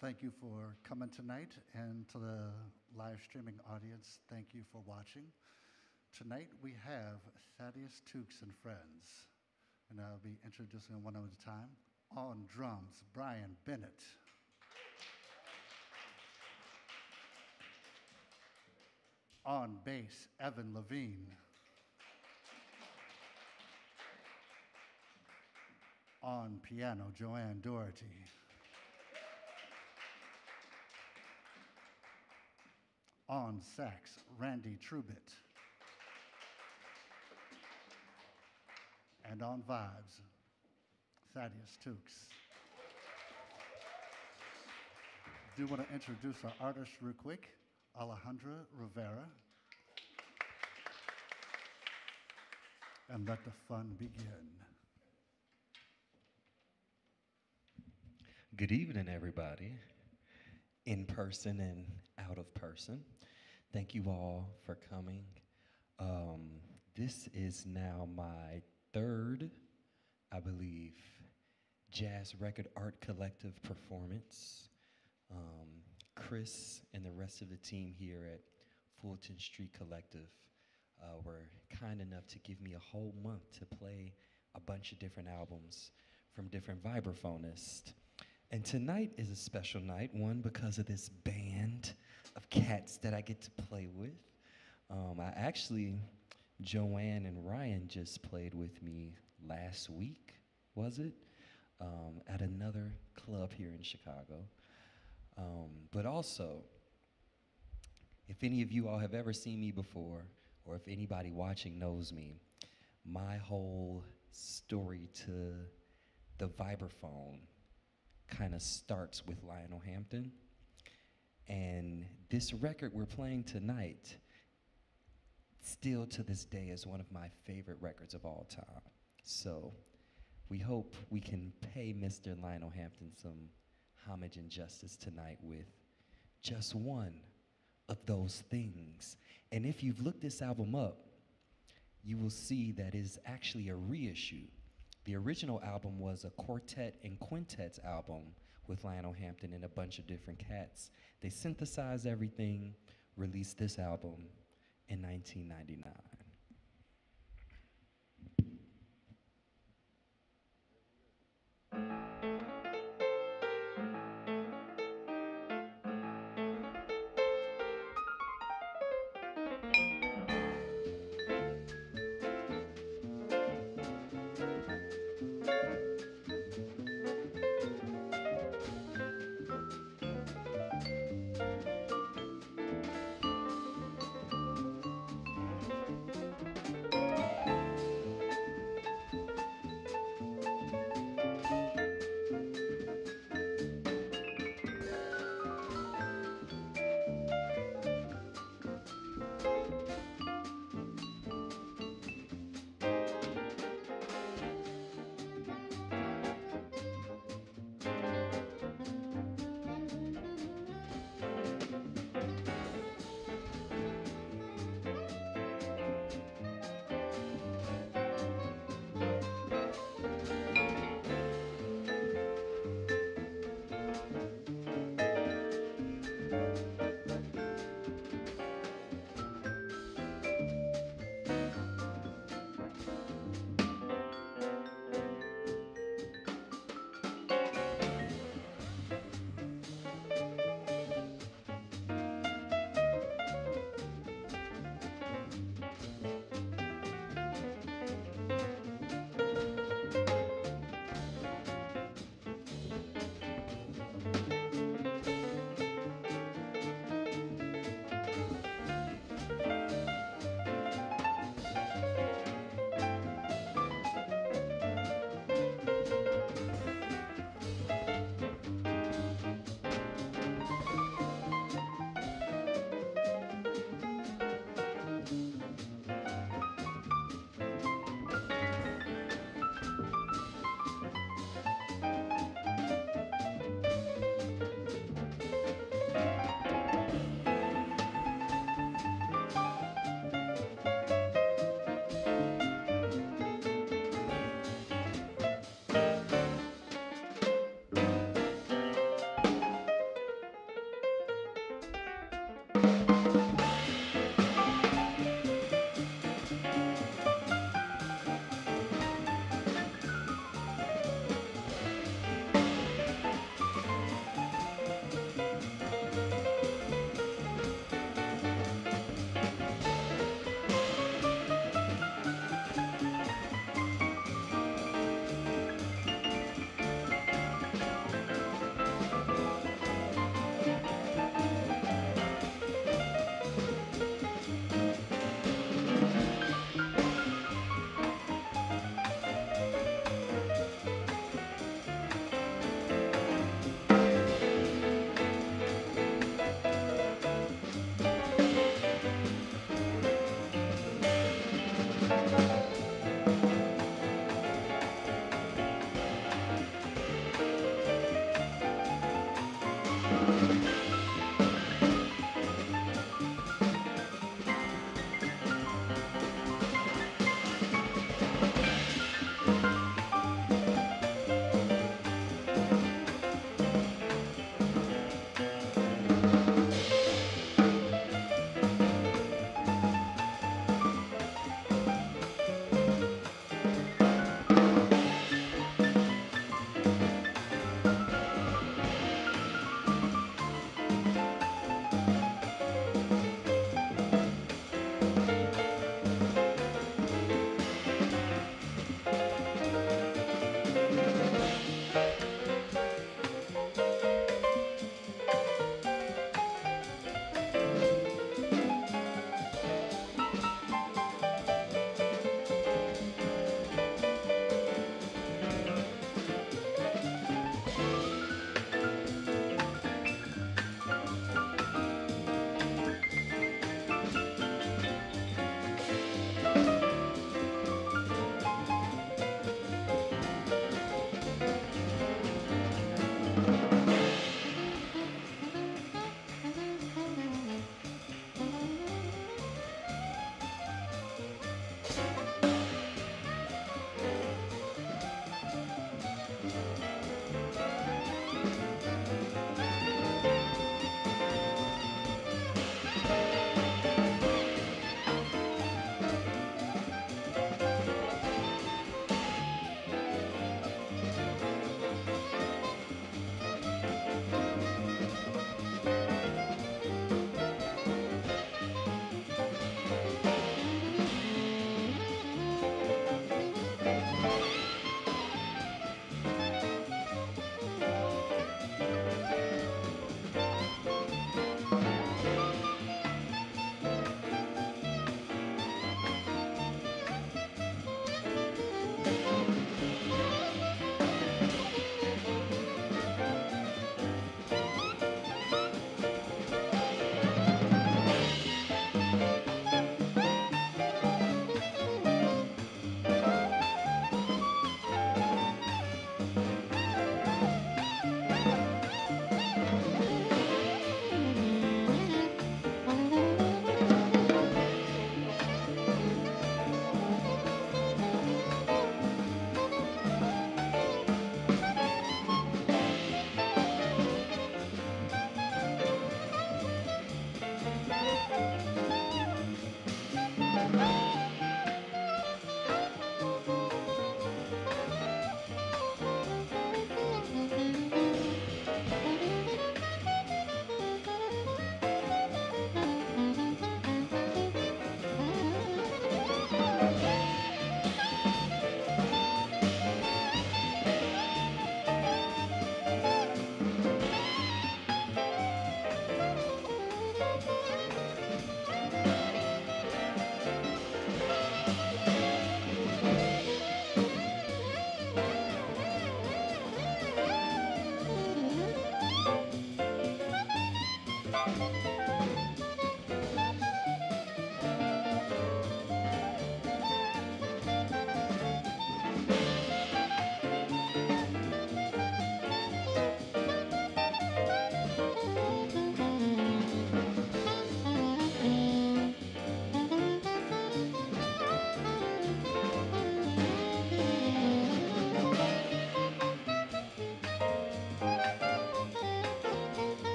Thank you for coming tonight, and to the live streaming audience, thank you for watching. Tonight we have Thaddeus Tukes and Friends, and I'll be introducing them one at a time. On drums, Ryan Bennett. On bass, Evan Levine. On piano, JoAnn Daugherty. On sax, Randy Trubit. And on vibes, Thaddeus Tukes. Do want to introduce our artist real quick, Alejandra Rivera. And let the fun begin. Good evening, everybody, in person and out of person. Thank you all for coming. Um, this is now my third, I believe, Jazz Record Art Collective performance. Um, Chris and the rest of the team here at Fulton Street Collective uh, were kind enough to give me a whole month to play a bunch of different albums from different vibraphonists. And tonight is a special night, one because of this band of cats that I get to play with. Um, I actually, JoAnn and Ryan just played with me last week, was it? Um, at another club here in Chicago. Um, but also, if any of you all have ever seen me before, or if anybody watching knows me, my whole story to the vibraphone kind of starts with Lionel Hampton. And this record we're playing tonight, still to this day, is one of my favorite records of all time. So we hope we can pay Mr. Lionel Hampton some homage and justice tonight with just one of those things. And if you've looked this album up, you will see that it's actually a reissue. The original album was a quartet and quintets album with Lionel Hampton and a bunch of different cats. They synthesized everything, released this album in 1999.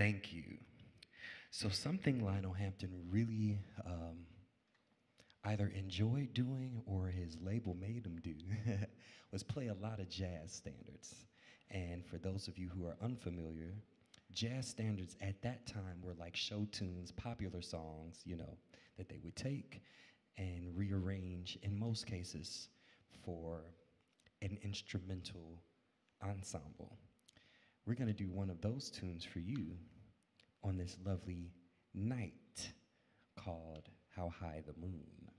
Thank you. So, something Lionel Hampton really um, either enjoyed doing or his label made him do was play a lot of jazz standards. And for those of you who are unfamiliar, jazz standards at that time were like show tunes, popular songs, you know, that they would take and rearrange in most cases for an instrumental ensemble. We're going to do one of those tunes for you on this lovely night called How High the Moon.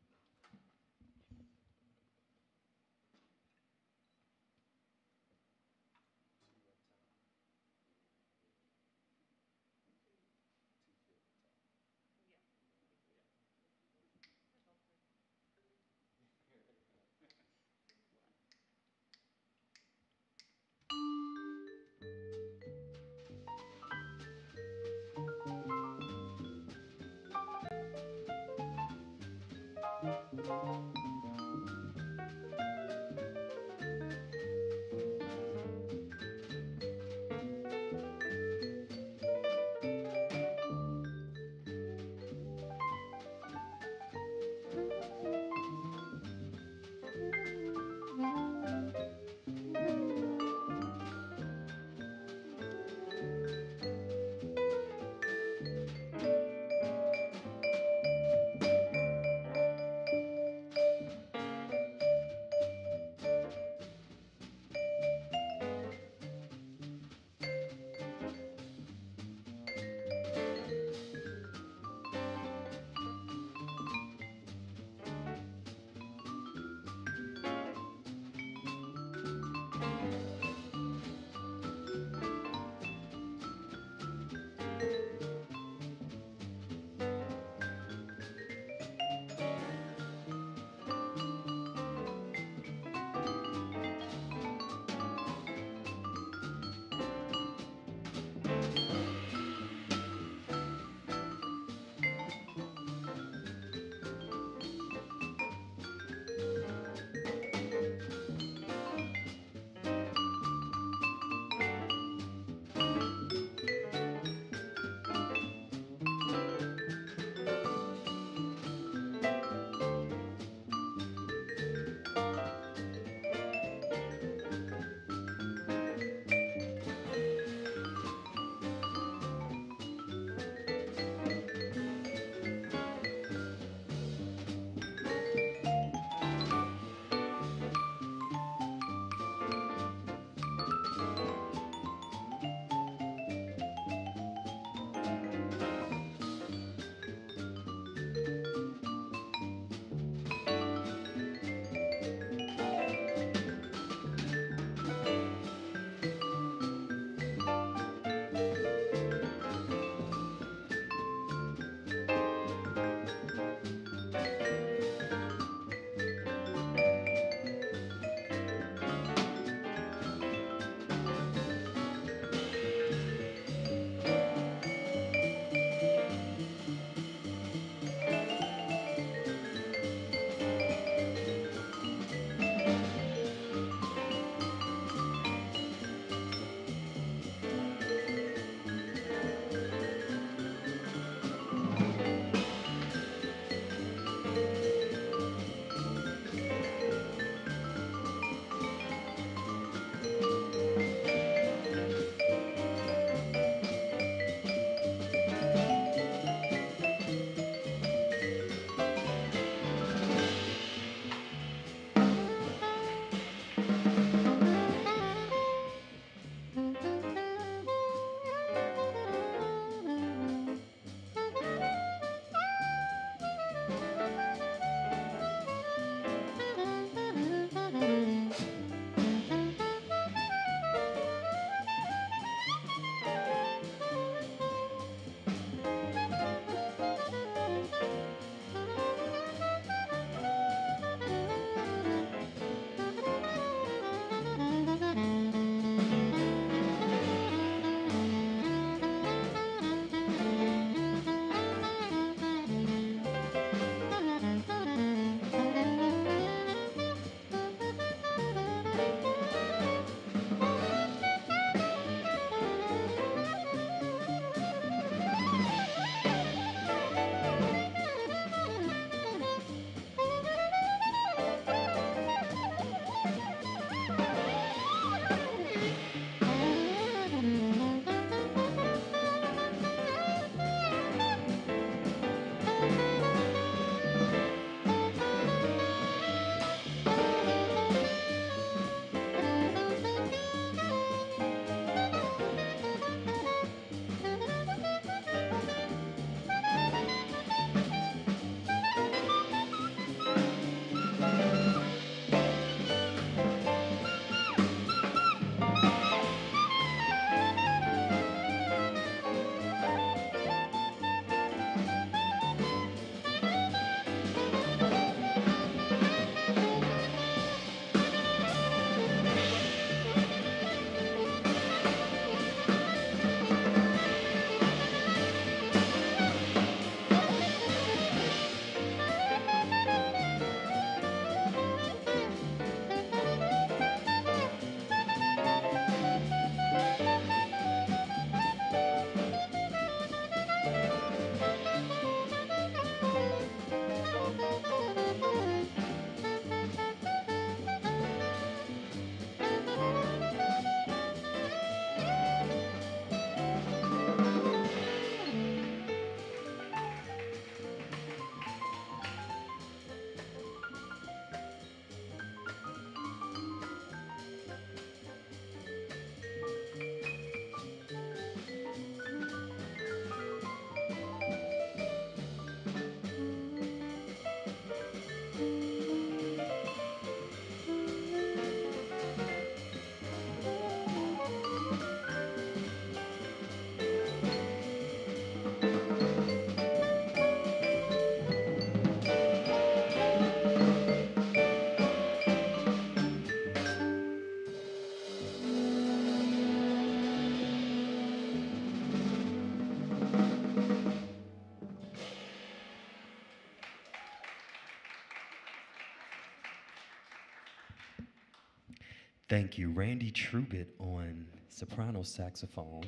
Thank you. Randy Trubit on soprano saxophone.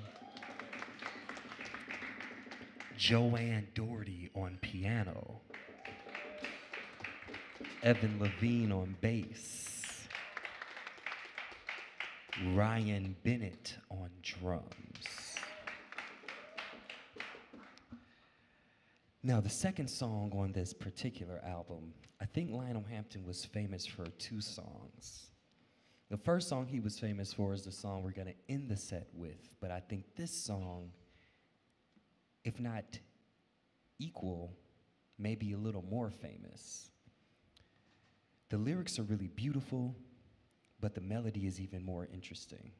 JoAnn Daugherty on piano. Evan Levine on bass. Ryan Bennett on drums. Now, the second song on this particular album, I think Lionel Hampton was famous for two songs. The first song he was famous for is the song we're going to end the set with, but I think this song, if not equal, maybe a little more famous. The lyrics are really beautiful, but the melody is even more interesting,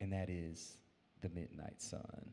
and that is The Midnight Sun.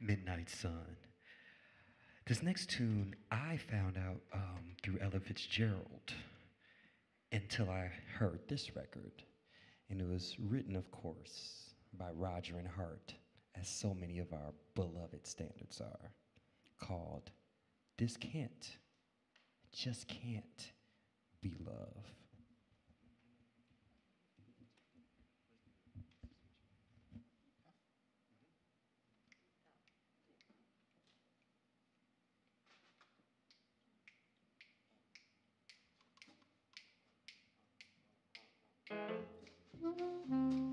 Midnight Sun. This next tune I found out um, through Ella Fitzgerald until I heard this record. And it was written, of course, by Roger and Hart, as so many of our beloved standards are, called This Can't, Just Can't Be Love. Música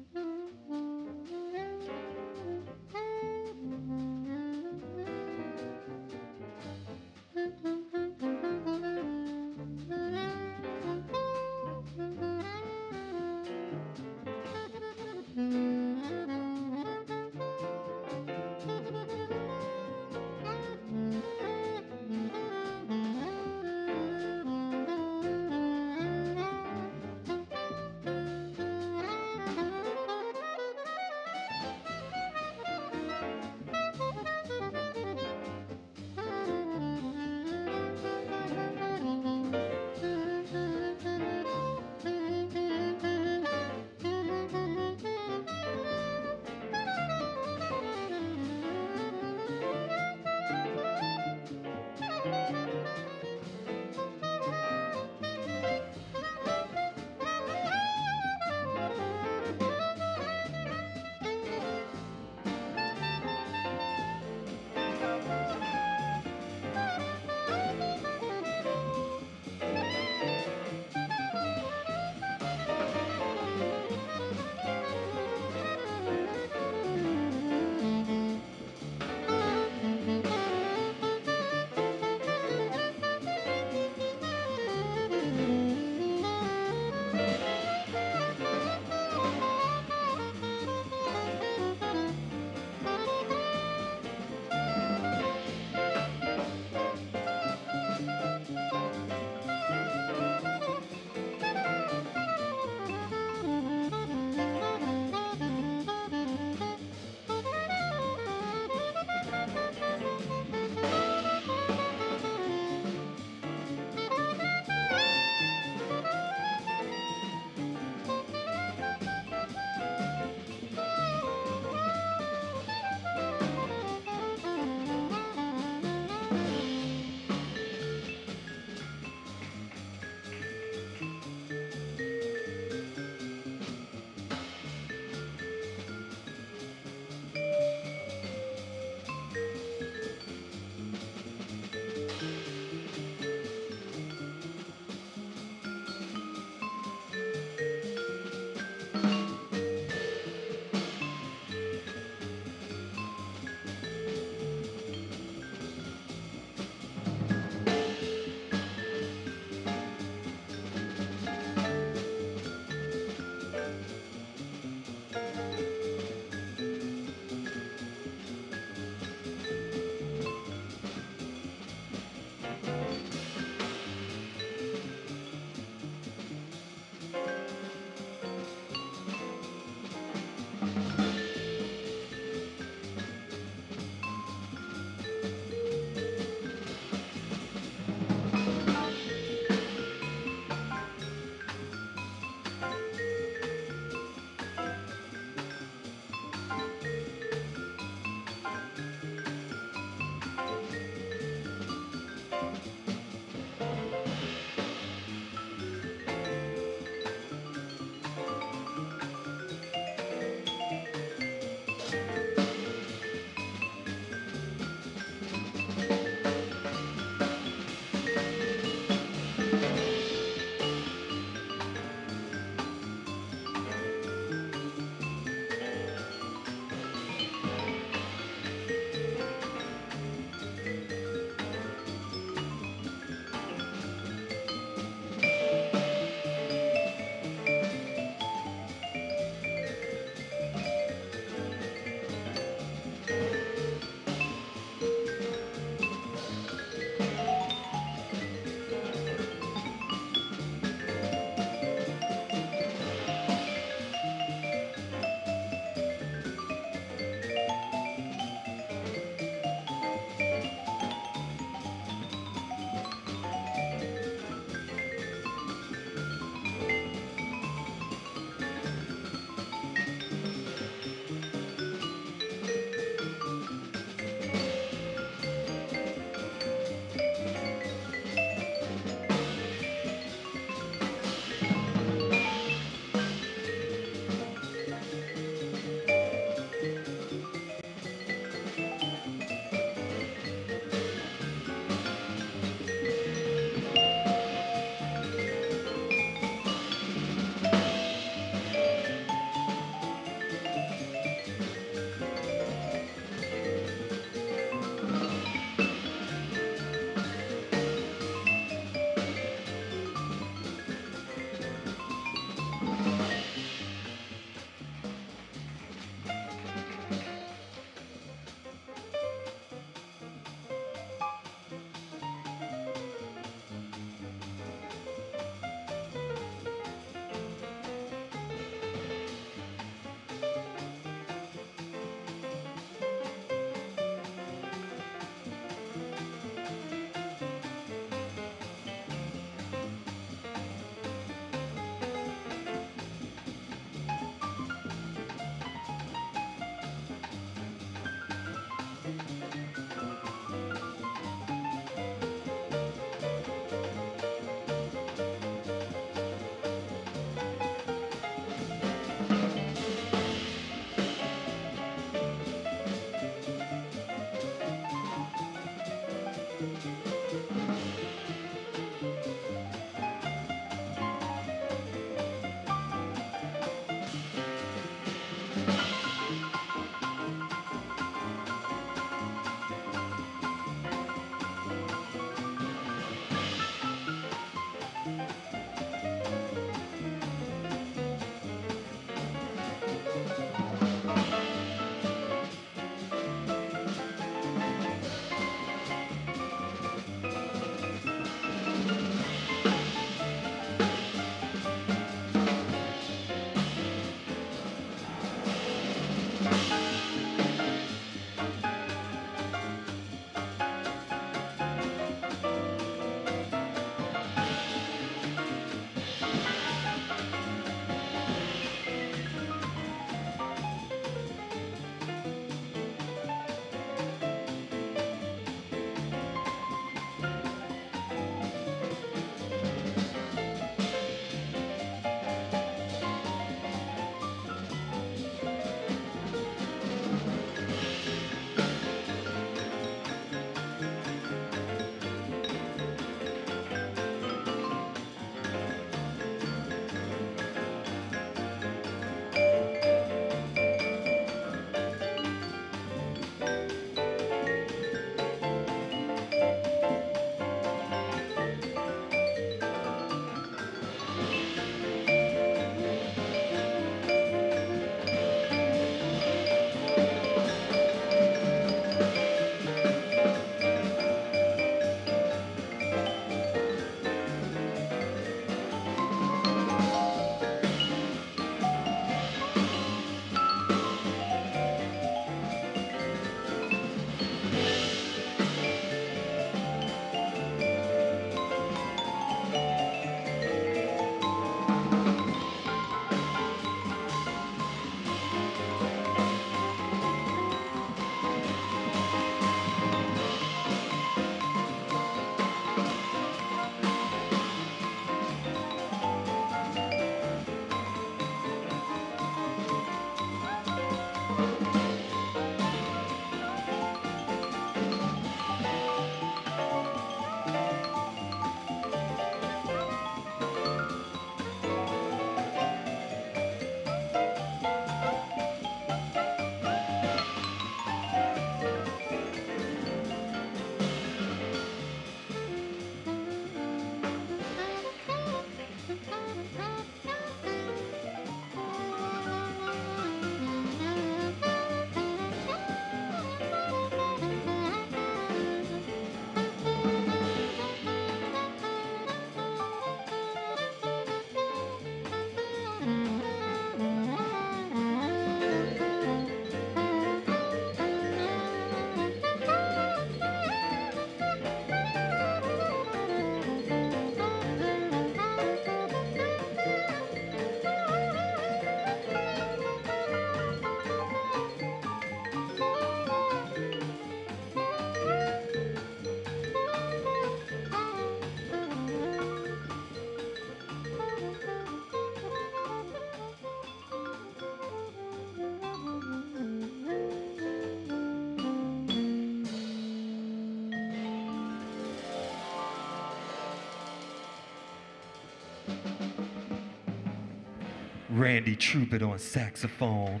Randy Trupit on saxophone,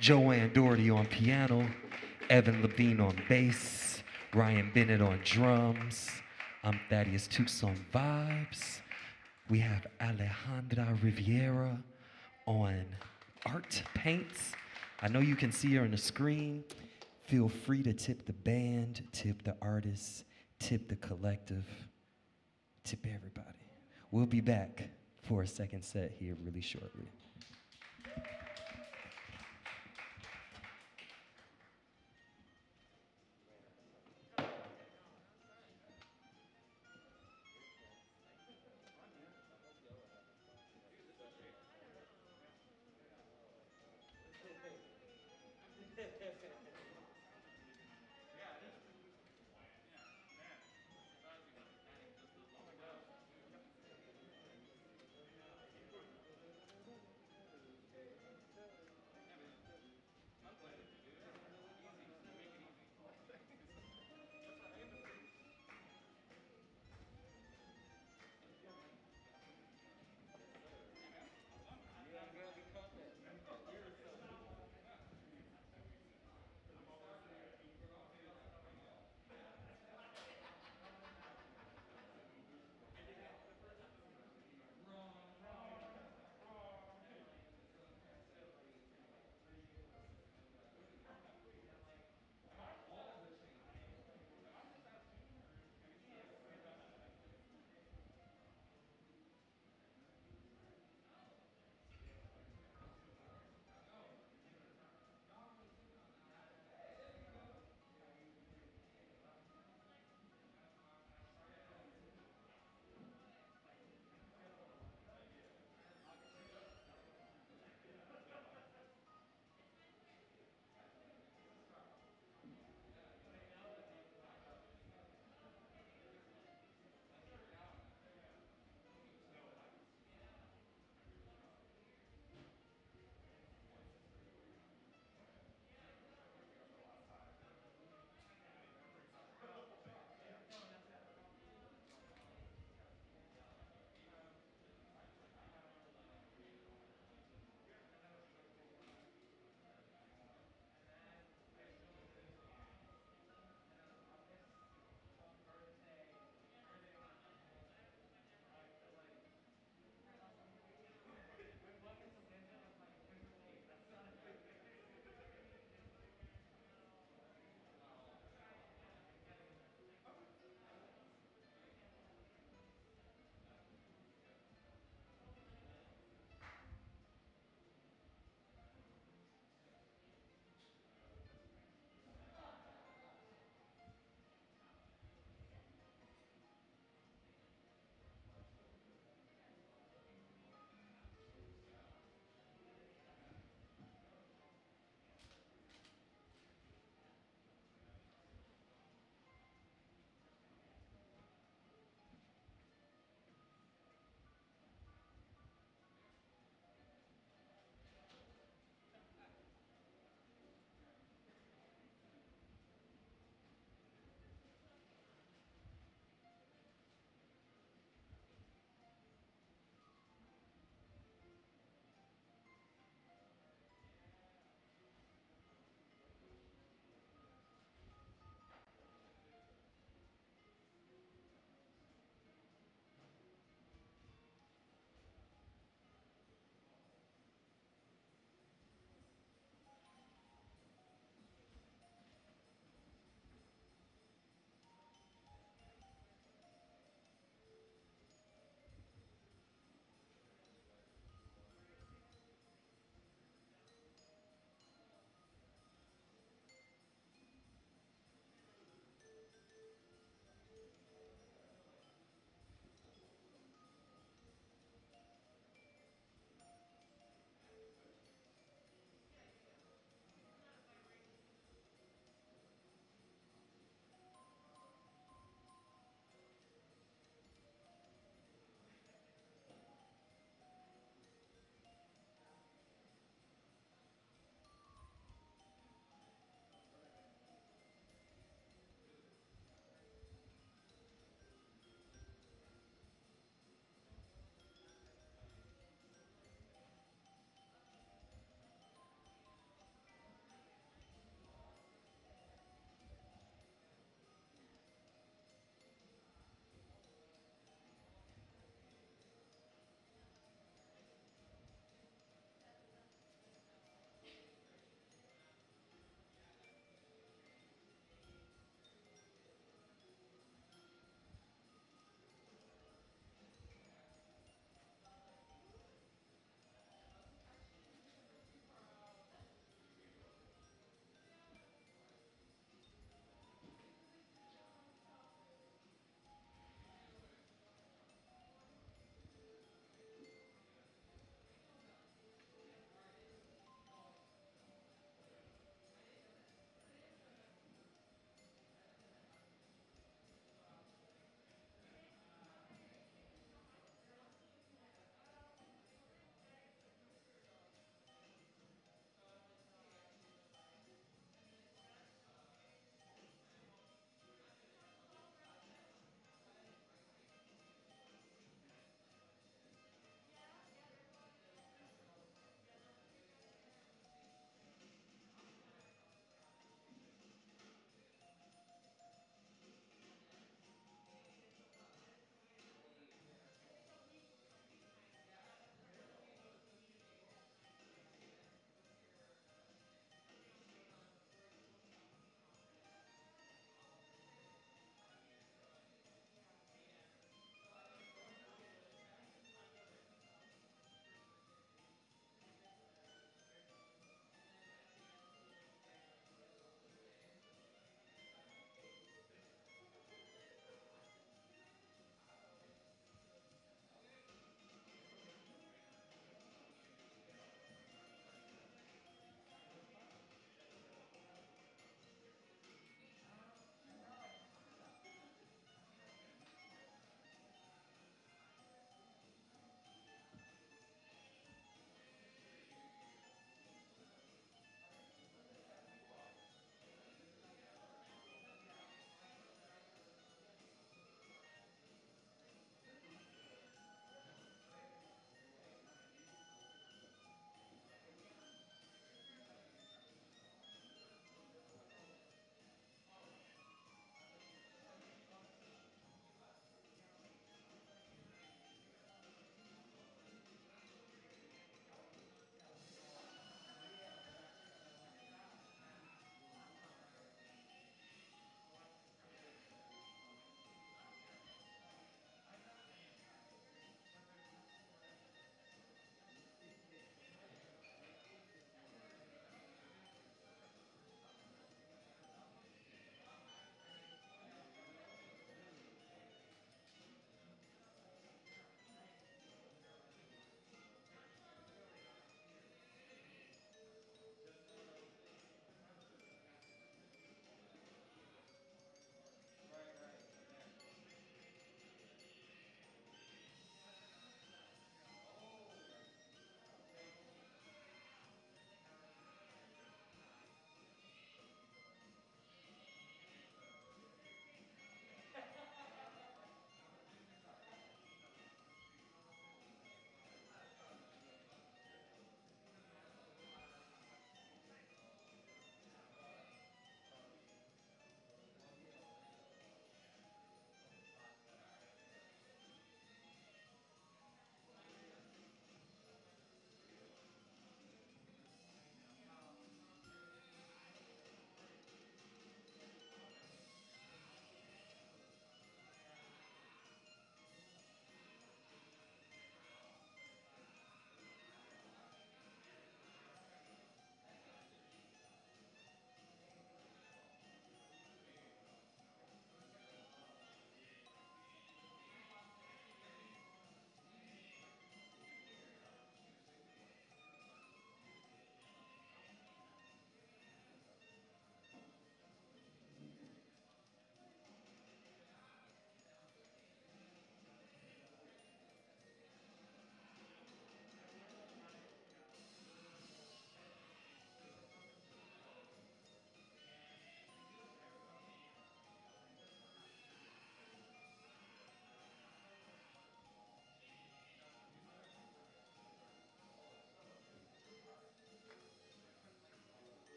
JoAnn Daugherty on piano, Evan Levine on bass, Ryan Bennett on drums. I'm Thaddeus Tukes on vibes. We have Alejandra Rivera on art paints. I know you can see her on the screen. Feel free to tip the band, tip the artists, tip the collective, tip everybody. We'll be back for a second set here really shortly.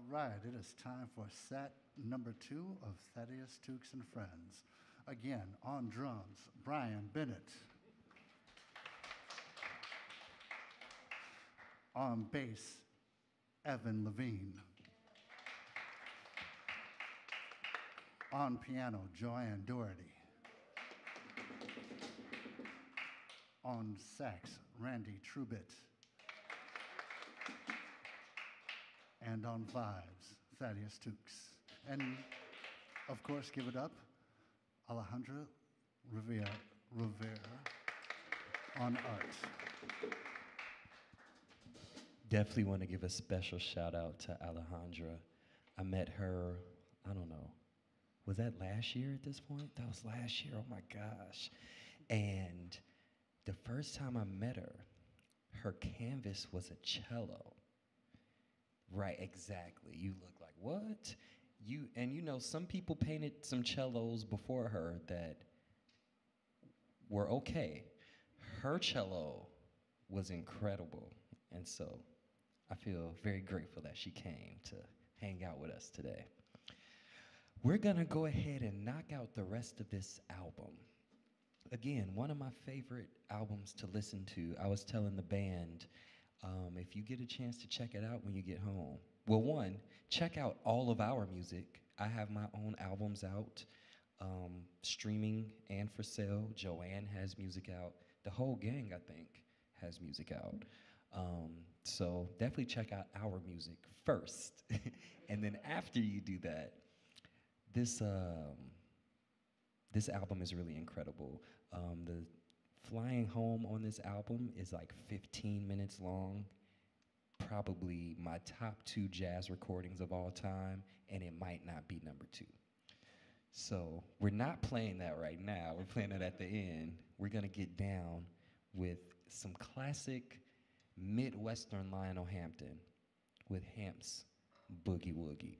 All right, it is time for set number two of Thaddeus Tukes and Friends. Again, on drums, Ryan Bennett. On bass, Evan Levine. On piano, JoAnn Daugherty. On sax, Randy Trubit. And on vibes, Thaddeus Tukes. And of course, give it up, Alejandra Rivera, Rivera on art. Definitely want to give a special shout out to Alejandra. I met her, I don't know, was that last year at this point? That was last year, oh my gosh. And the first time I met her, her canvas was a cello. Right, exactly. You look like, what? You and you know, some people painted some cellos before her that were okay. Her cello was incredible. And so I feel very grateful that she came to hang out with us today. We're gonna go ahead and knock out the rest of this album. Again, one of my favorite albums to listen to. I was telling the band, um, if you get a chance to check it out when you get home, well, one, check out all of our music. I have my own albums out, um, streaming and for sale. JoAnn has music out. The whole gang, I think, has music out. Um, so definitely check out our music first. and then after you do that, this, um, this album is really incredible. Um, the flying home on this album is like 15 minutes long. Probably my top two jazz recordings of all time, and it might not be number two. So we're not playing that right now. We're playing it at the end. We're gonna get down with some classic Midwestern Lionel Hampton with Hamp's Boogie Woogie.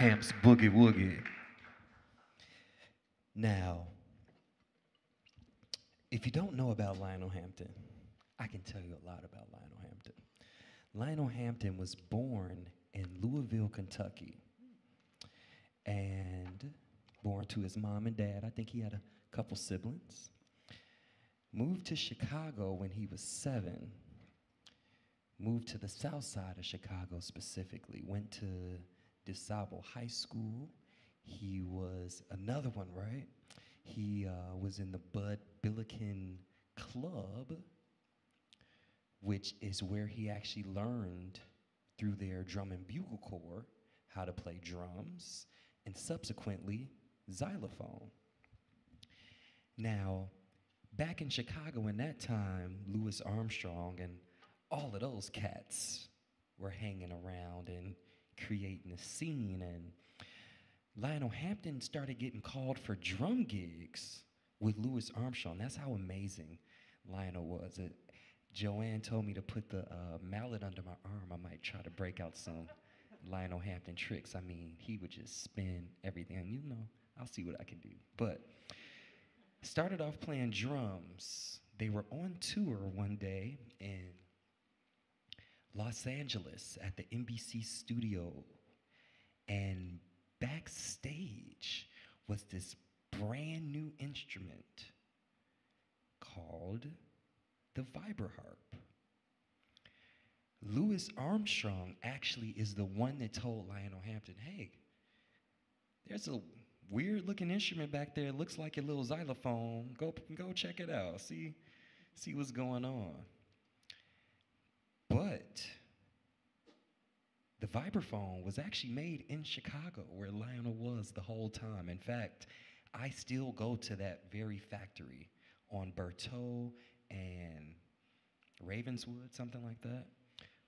Hamps Boogie Woogie. Now, if you don't know about Lionel Hampton, I can tell you a lot about Lionel Hampton. Lionel Hampton was born in Louisville, Kentucky, and born to his mom and dad. I think he had a couple siblings. Moved to Chicago when he was seven. Moved to the south side of Chicago specifically. Went to DuSable High School. He was another one, right? He uh, was in the Bud Billiken Club, which is where he actually learned through their drum and bugle corps how to play drums and subsequently xylophone. Now, back in Chicago in that time, Louis Armstrong and all of those cats were hanging around and creating a scene and Lionel Hampton started getting called for drum gigs with Louis Armstrong. That's how amazing Lionel was. It, JoAnn told me to put the uh, mallet under my arm. I might try to break out some Lionel Hampton tricks. I mean, he would just spin everything. You know, I'll see what I can do. But started off playing drums. They were on tour one day in Los Angeles at the NBC studio. And backstage was this brand new instrument called the vibraharp. Louis Armstrong actually is the one that told Lionel Hampton, hey, there's a weird looking instrument back there. It looks like a little xylophone. Go, go check it out. See, see what's going on. But the vibraphone was actually made in Chicago, where Lionel was the whole time. In fact, I still go to that very factory on Berteau and Ravenswood, something like that,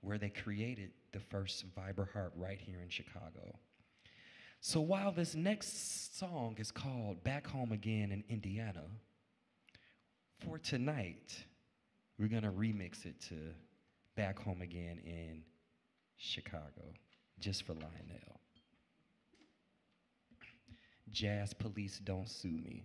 where they created the first vibraharp right here in Chicago. So while this next song is called Back Home Again in Indiana, for tonight, we're going to remix it to Back Home Again in Chicago, just for Lionel. Jazz police don't sue me.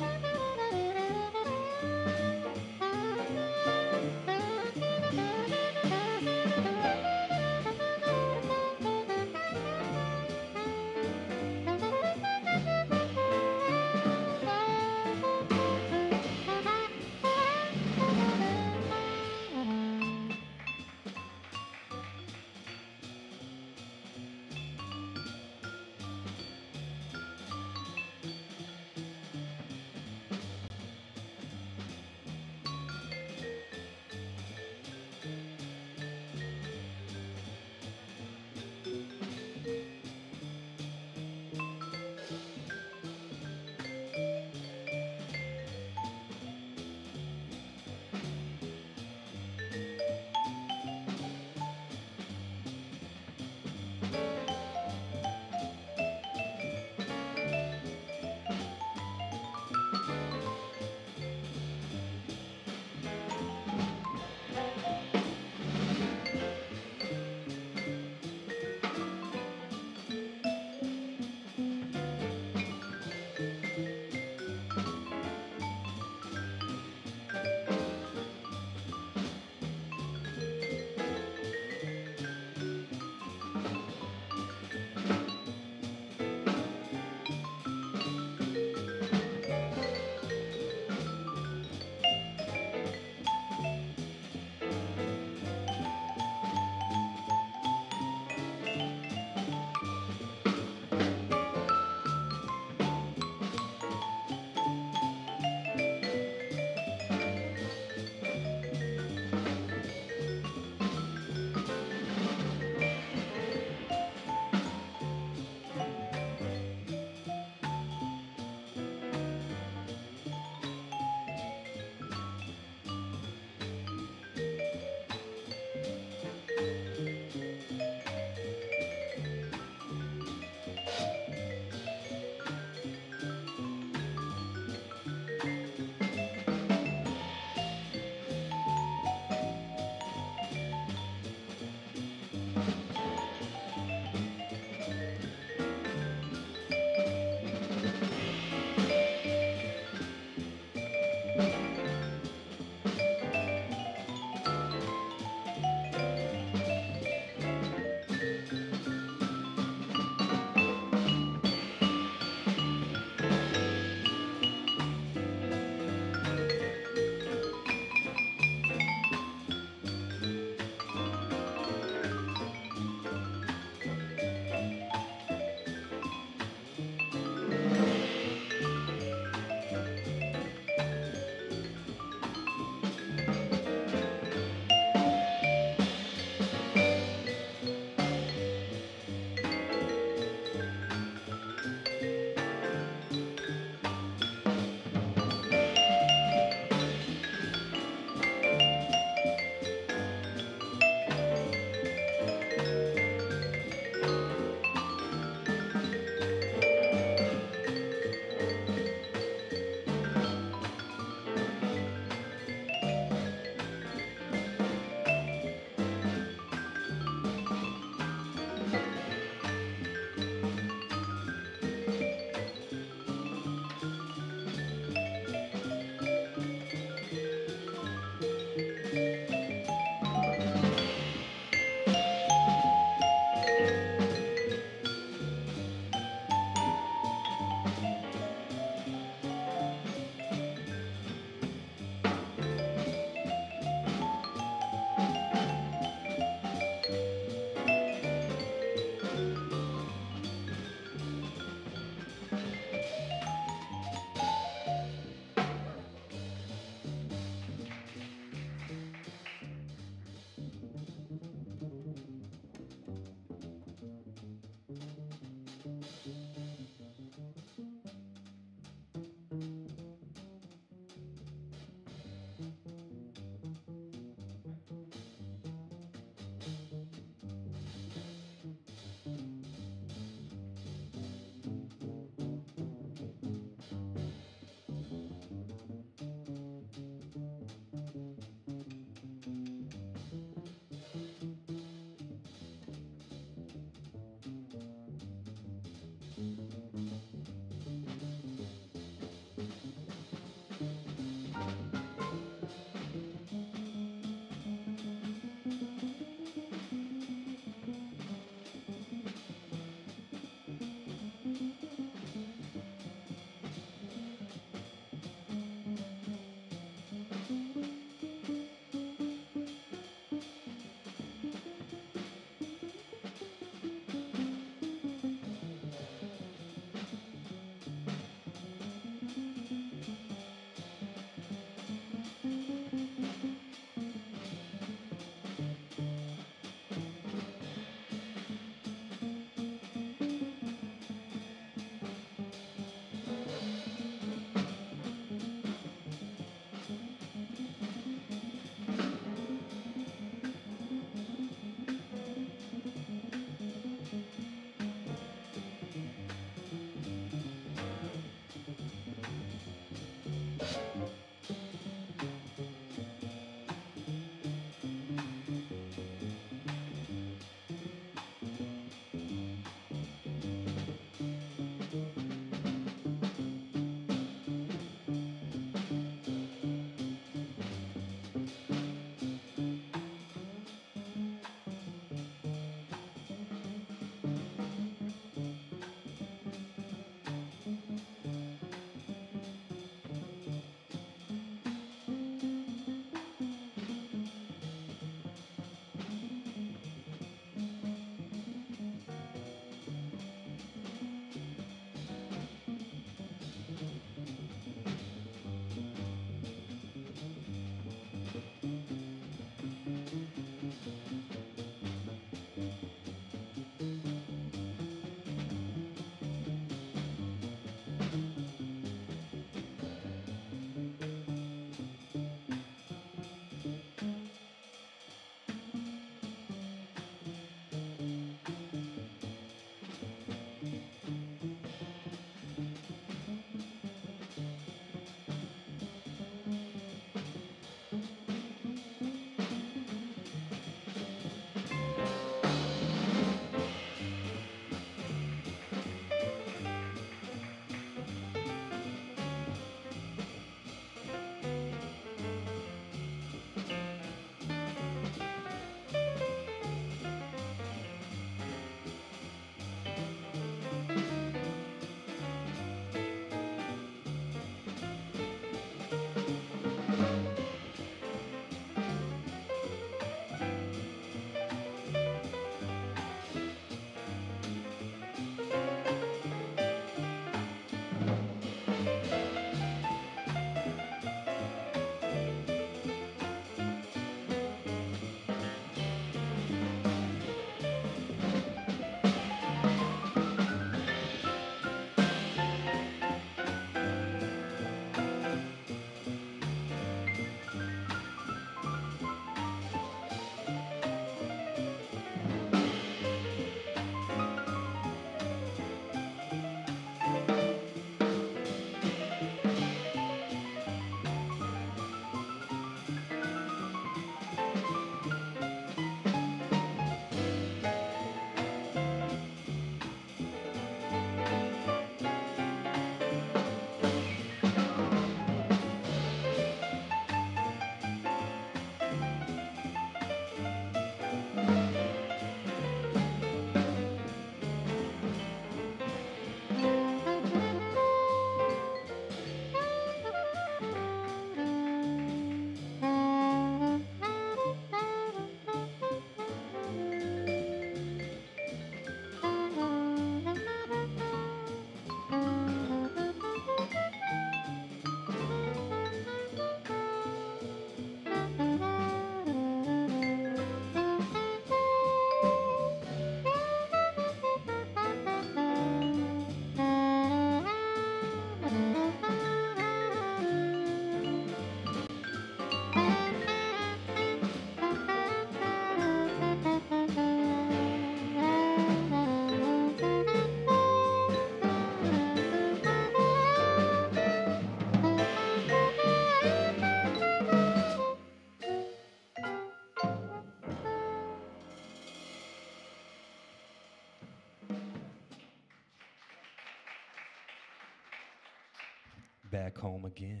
Back home again.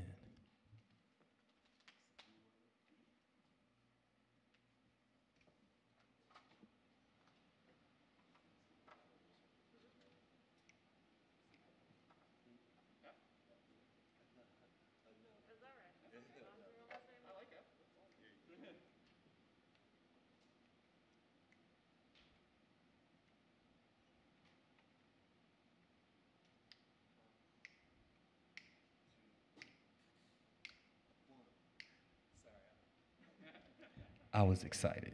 I was excited.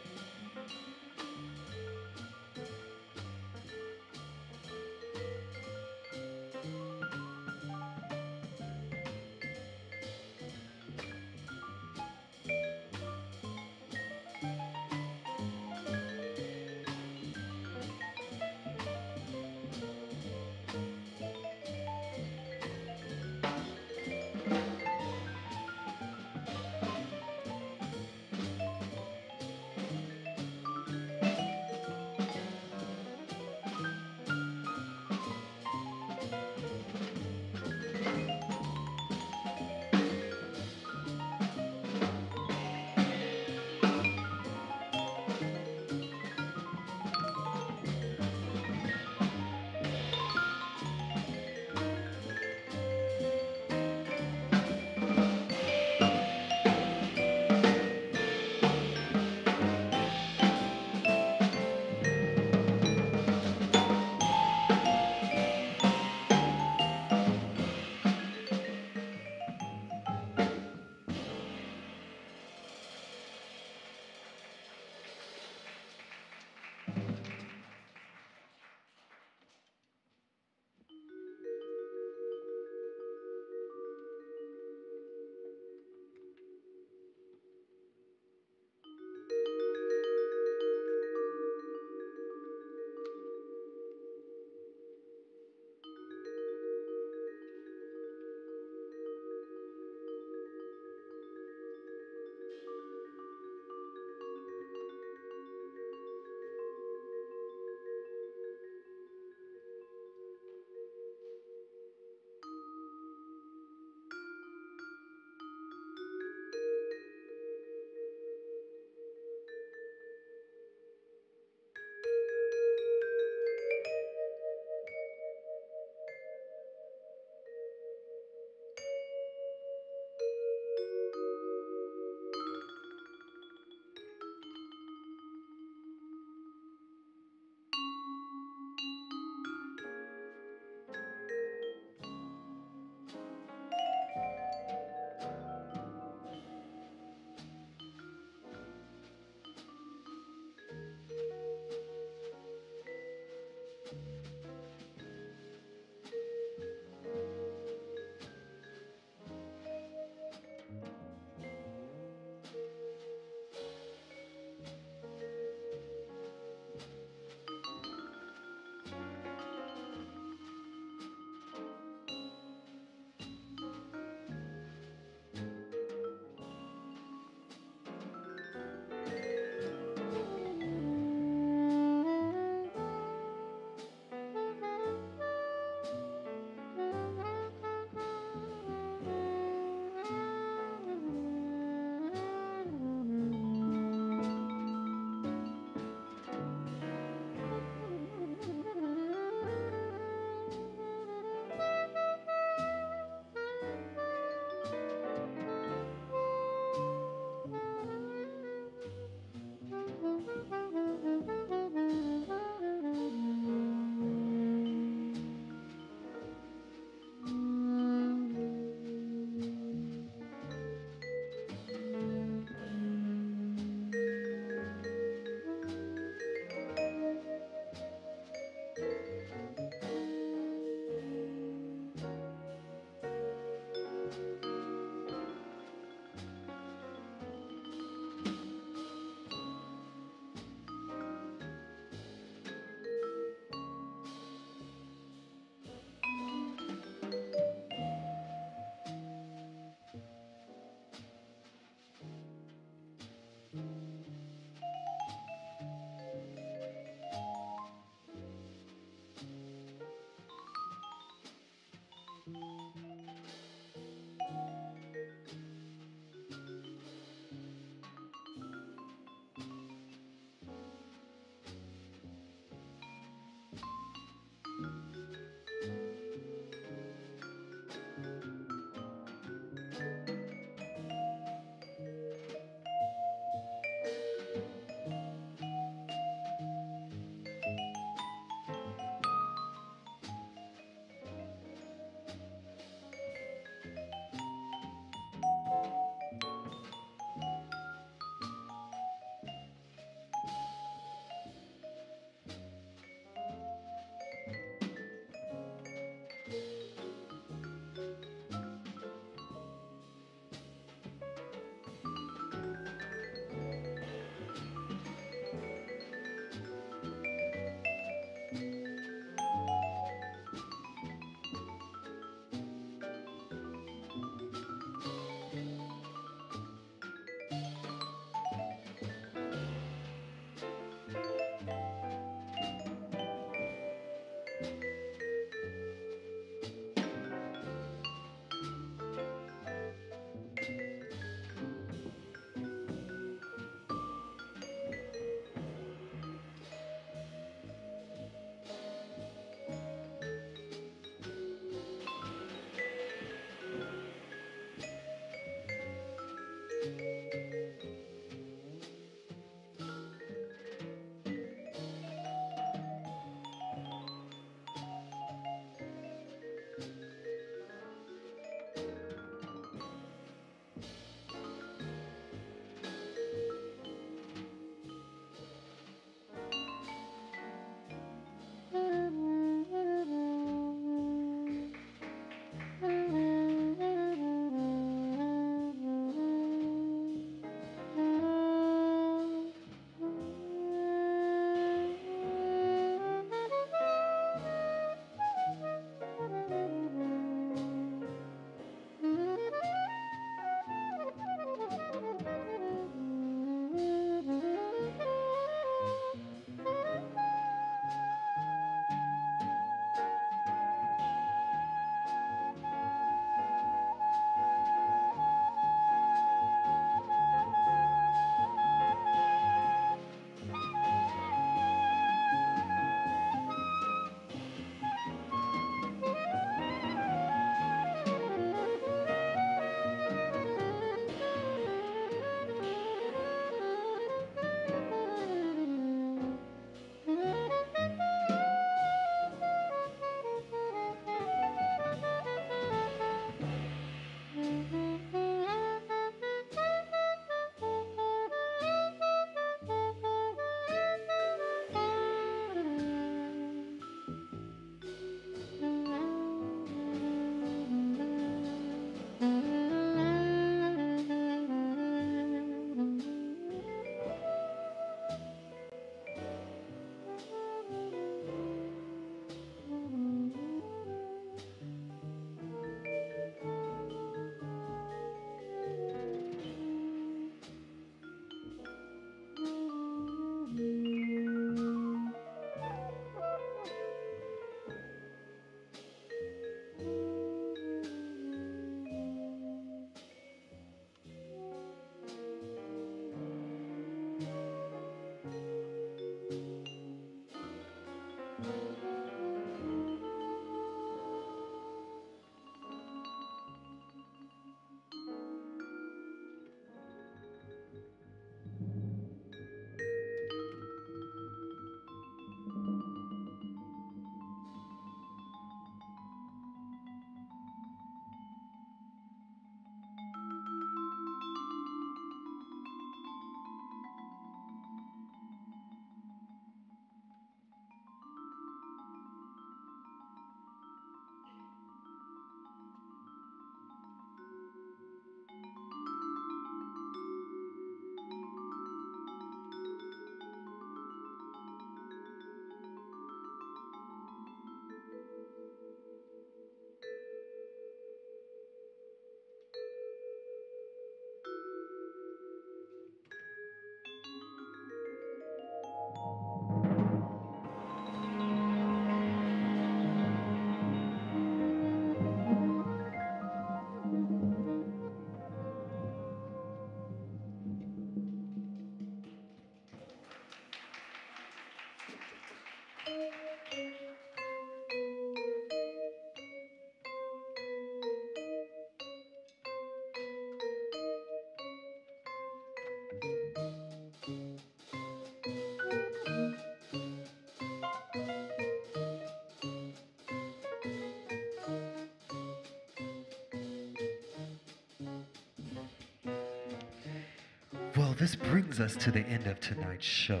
Well, this brings us to the end of tonight's show.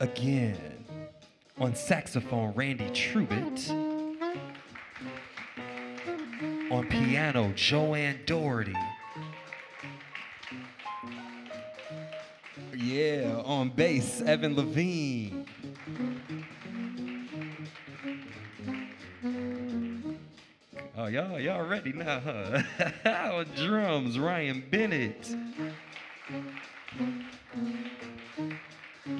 Again, on saxophone, Randy Trubit. On piano, JoAnn Daugherty. Yeah, on bass, Evan Levine. Oh, y'all, y'all ready now, huh? on drums, Ryan Bennett.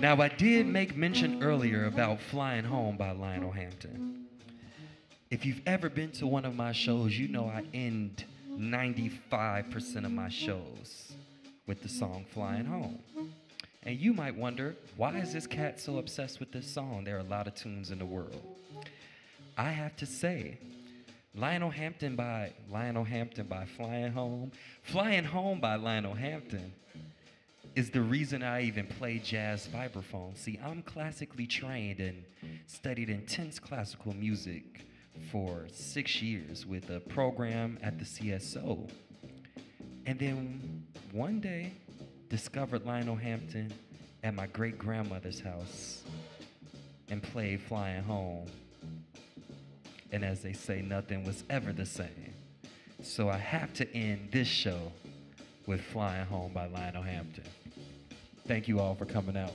Now, I did make mention earlier about Flying Home by Lionel Hampton. If you've ever been to one of my shows, you know I end 95% of my shows with the song Flying Home. And you might wonder, why is this cat so obsessed with this song? There are a lot of tunes in the world. I have to say, Lionel Hampton by Lionel Hampton by Flying Home, Flying Home by Lionel Hampton is the reason I even play jazz vibraphone. See, I'm classically trained and studied intense classical music for six years with a program at the CSO. And then one day, discovered Lionel Hampton at my great grandmother's house and played Flying Home. And as they say, nothing was ever the same. So I have to end this show with Flying Home by Lionel Hampton. Thank you all for coming out.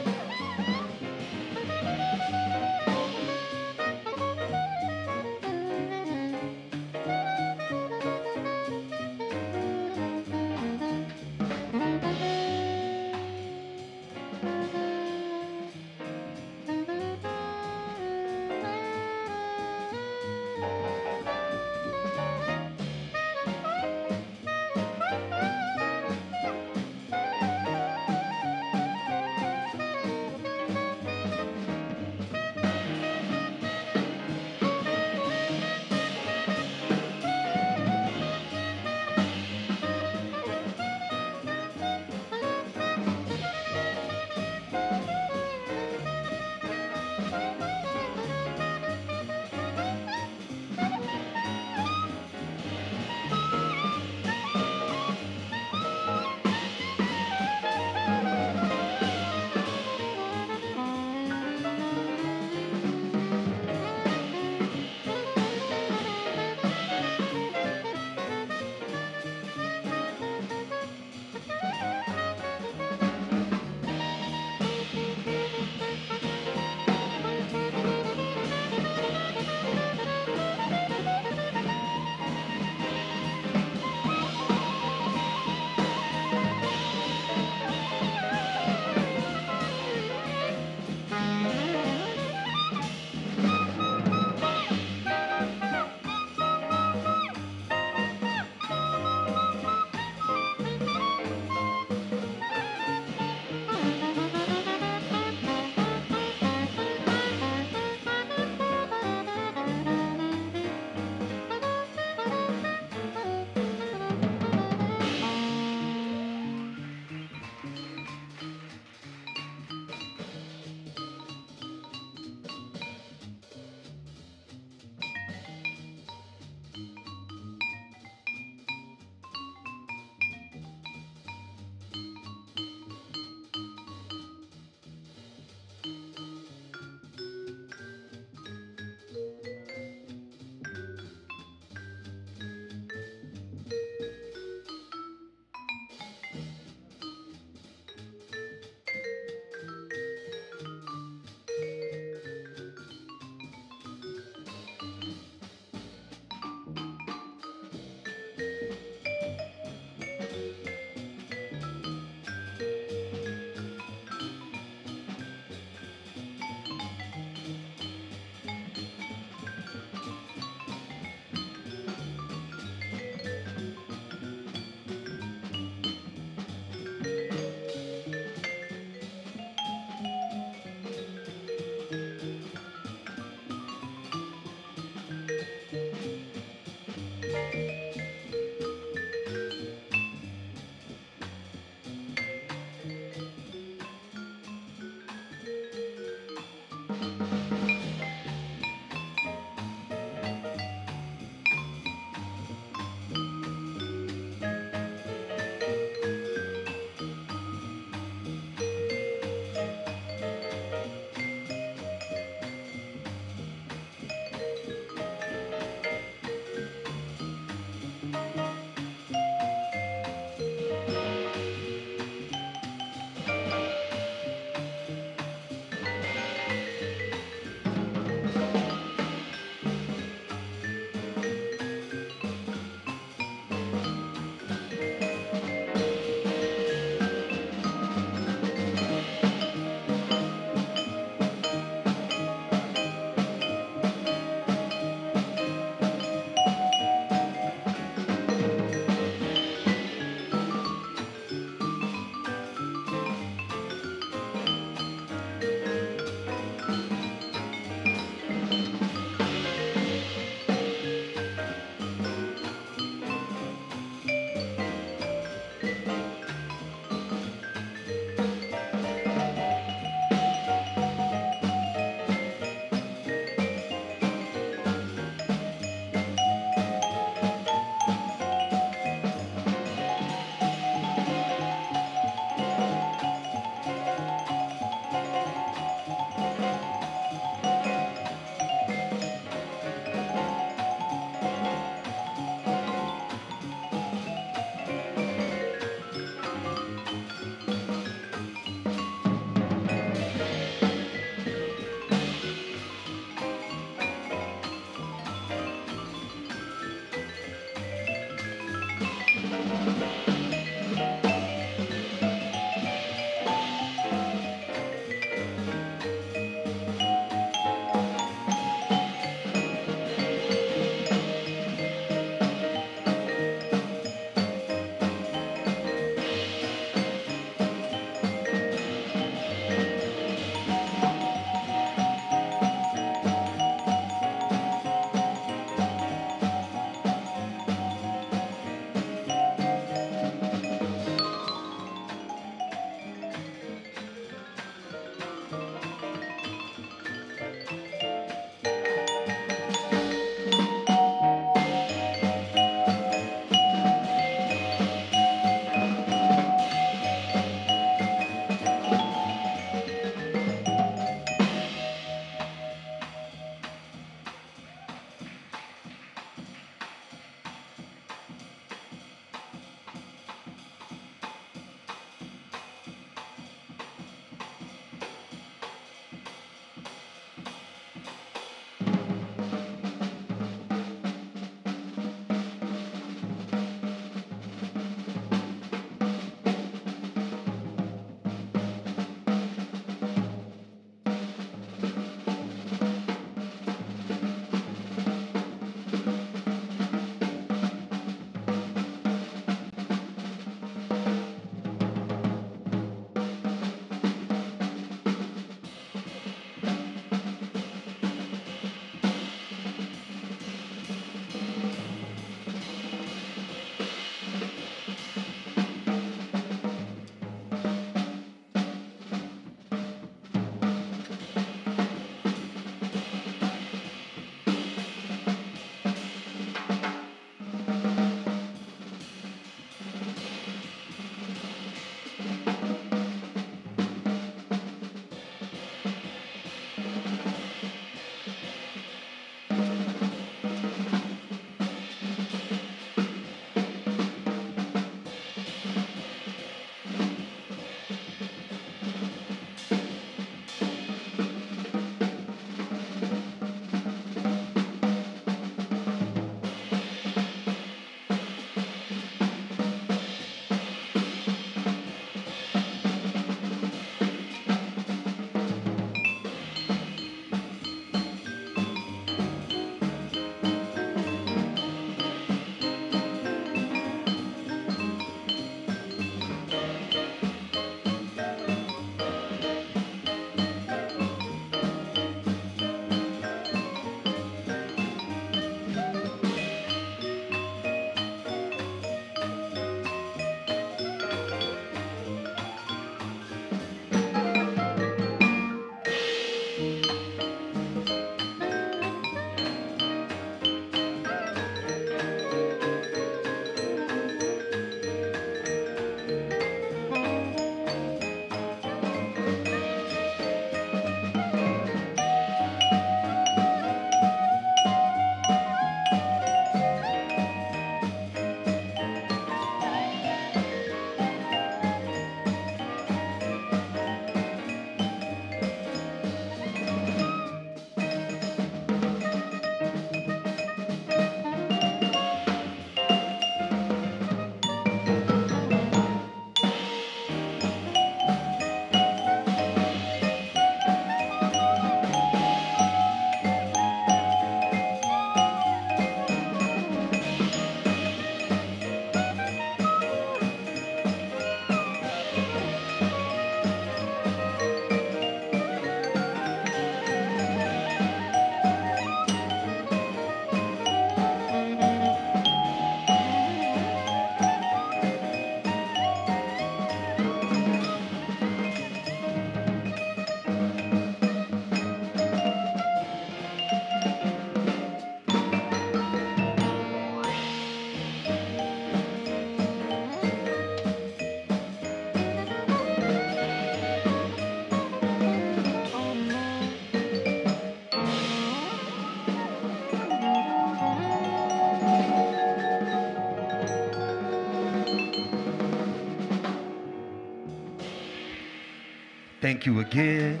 Thank you again.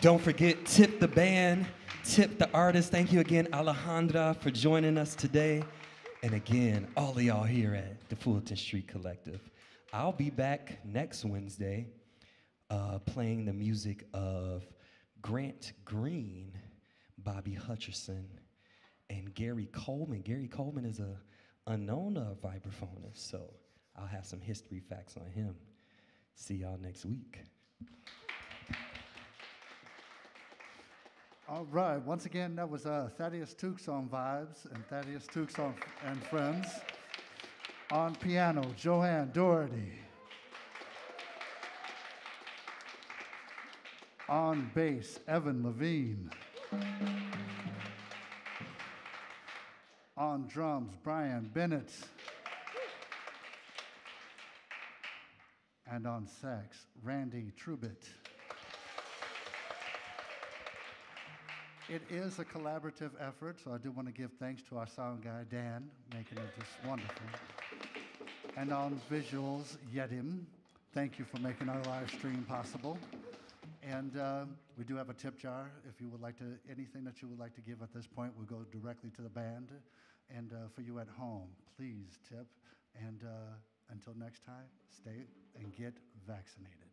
Don't forget, tip the band, tip the artist. Thank you again, Alejandra, for joining us today. And again, all of y'all here at the Fulton Street Collective. I'll be back next Wednesday uh, playing the music of Grant Green, Bobby Hutcherson, and Gary Coleman. Gary Coleman is a unknown uh, vibraphonist, so I'll have some history facts on him. See y'all next week. All right, once again, that was uh, Thaddeus Tukes on vibes and Thaddeus Tukes on and friends. On piano, JoAnn Daugherty. On bass, Evan Levine. On drums, Ryan Bennett. And on sax, Randy Trubit. It is a collaborative effort, so I do want to give thanks to our sound guy, Dan, making it just wonderful. And on visuals, Yedim, thank you for making our live stream possible. And uh, we do have a tip jar. If you would like to, anything that you would like to give at this point, will go directly to the band. And uh, for you at home, please tip. And uh, until next time, stay and get vaccinated.